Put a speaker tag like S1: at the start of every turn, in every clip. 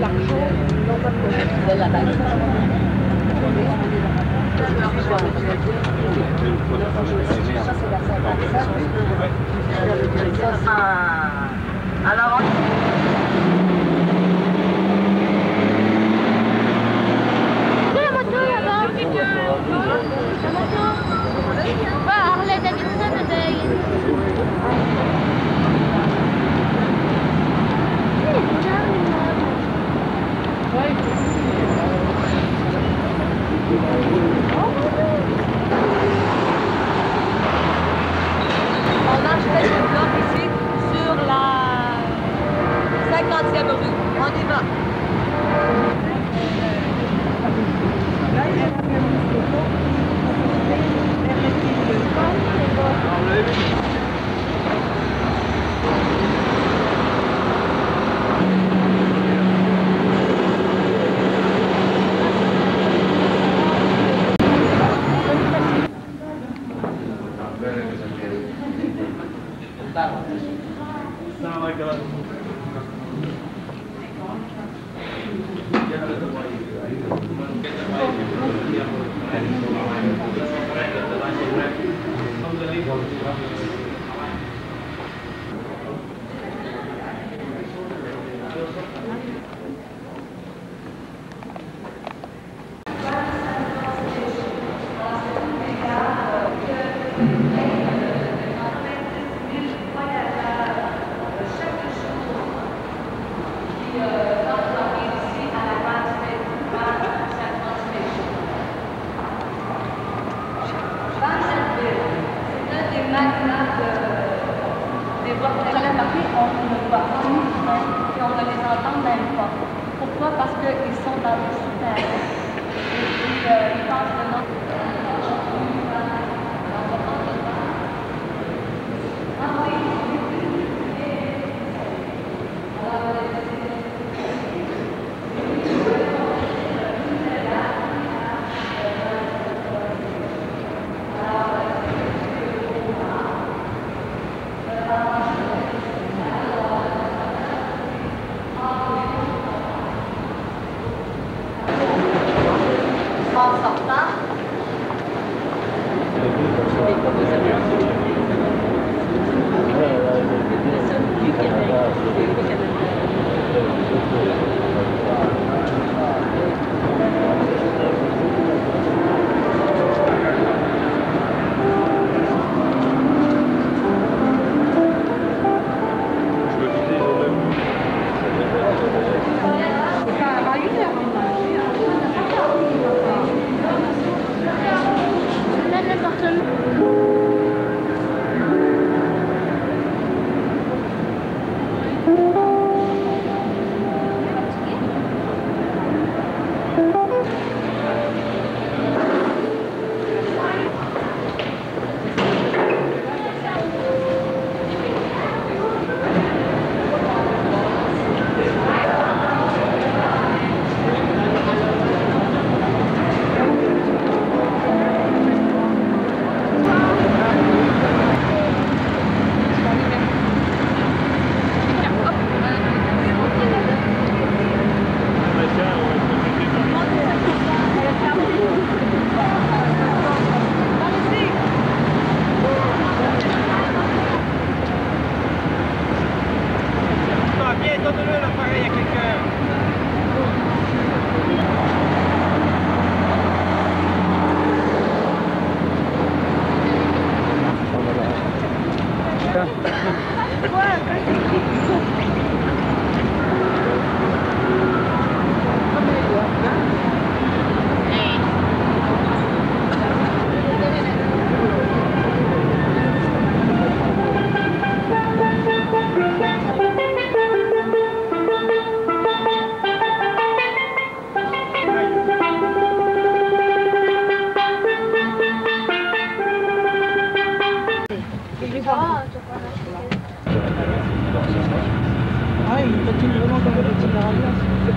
S1: l'argent, non, de la.
S2: 50e rue. On y va. On ne les entend même pas. Pourquoi? Parce qu'ils sont dans le souterrain. Et euh, ils le.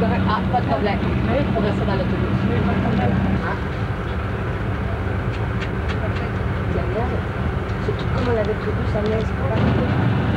S2: Correct. Ah, pas de problème. On reste dans l'autobus. Daniel, surtout comme on l'avait prévu, ça niaise pas.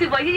S2: से वही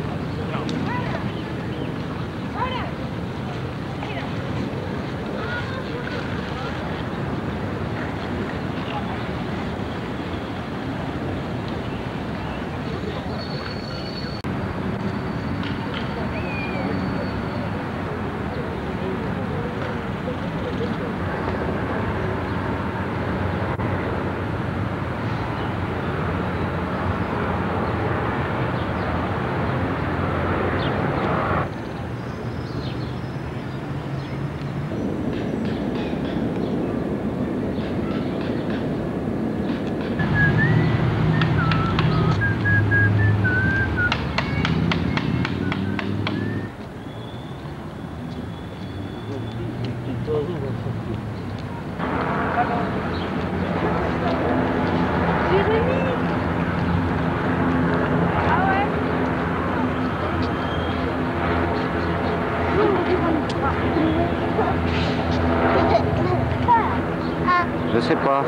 S3: Je sais pas.